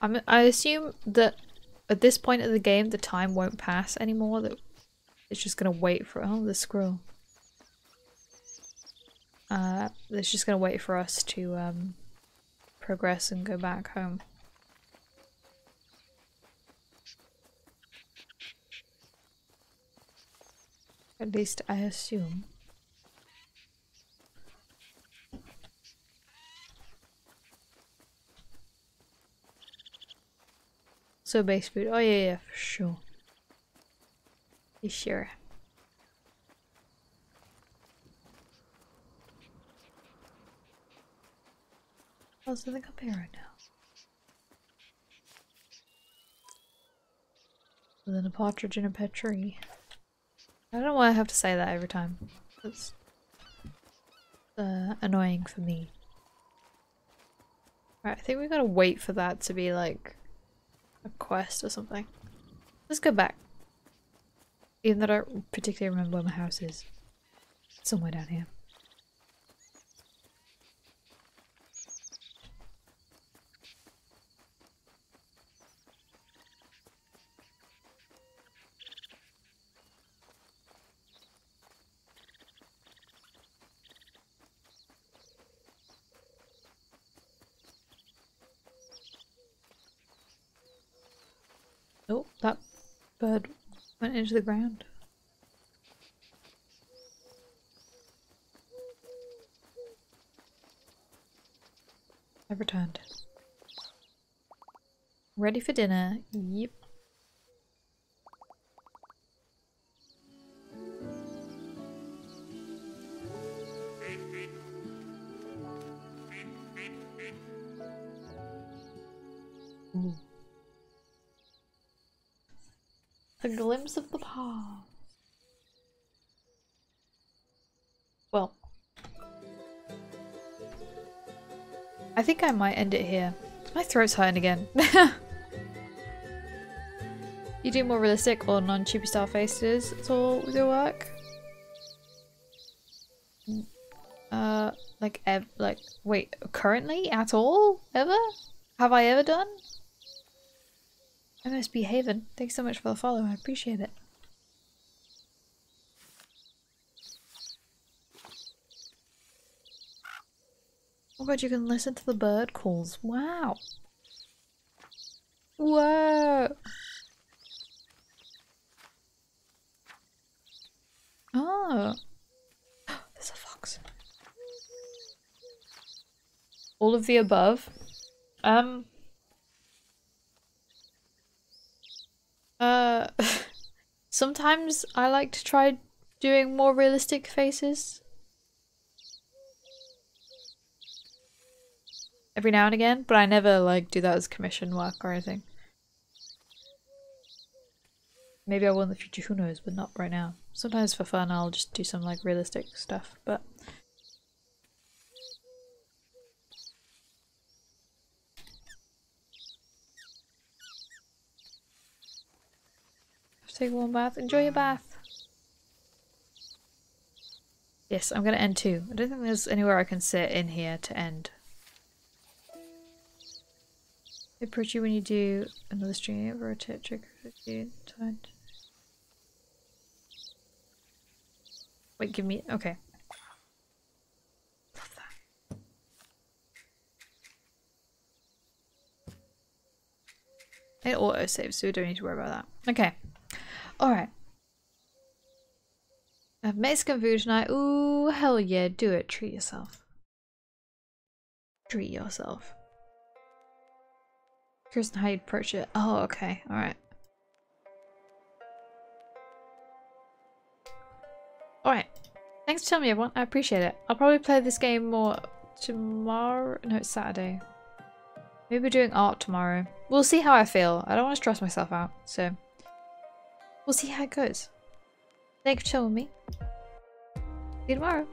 I'm, I assume that at this point of the game, the time won't pass anymore. That it's just gonna wait for oh the scroll. Uh, it's just gonna wait for us to um, progress and go back home. At least I assume. So base food. Oh yeah, yeah, for sure. For sure. Oh, there's nothing up here right now. And then a partridge in a pear tree. I don't know why I have to say that every time. It's uh, annoying for me. Right, I think we gotta wait for that to be like a quest or something. Let's go back. Even though I don't particularly remember where my house is. somewhere down here. Oh, that bird went into the ground. I've returned. Ready for dinner. Yep. A glimpse of the past. Well. I think I might end it here. My throat's hurting again. you do more realistic or non-chibi style faces at all with your work? Uh, like, ev like, wait, currently? At all? Ever? Have I ever done? MSB Haven, thanks so much for the follow, I appreciate it. Oh god, you can listen to the bird calls. Wow. Whoa. Oh. There's a fox. All of the above. Um. Uh, sometimes I like to try doing more realistic faces. Every now and again, but I never like do that as commission work or anything. Maybe I will in the future, who knows, but not right now. Sometimes for fun I'll just do some like realistic stuff, but Take a warm bath. Enjoy your bath. Yes, I'm going to end too. I don't think there's anywhere I can sit in here to end. Approach you when you do another stream, rotate, trigger, time. Wait, give me, okay. It auto saves, so we don't need to worry about that. Okay. Alright. I have Mexican food tonight. Ooh, hell yeah, do it. Treat yourself. Treat yourself. Here's how you approach it. Oh, okay. Alright. Alright. Thanks for telling me, everyone. I appreciate it. I'll probably play this game more tomorrow. No, it's Saturday. Maybe doing art tomorrow. We'll see how I feel. I don't want to stress myself out, so... We'll see how it goes. Thanks for showing me. See you tomorrow.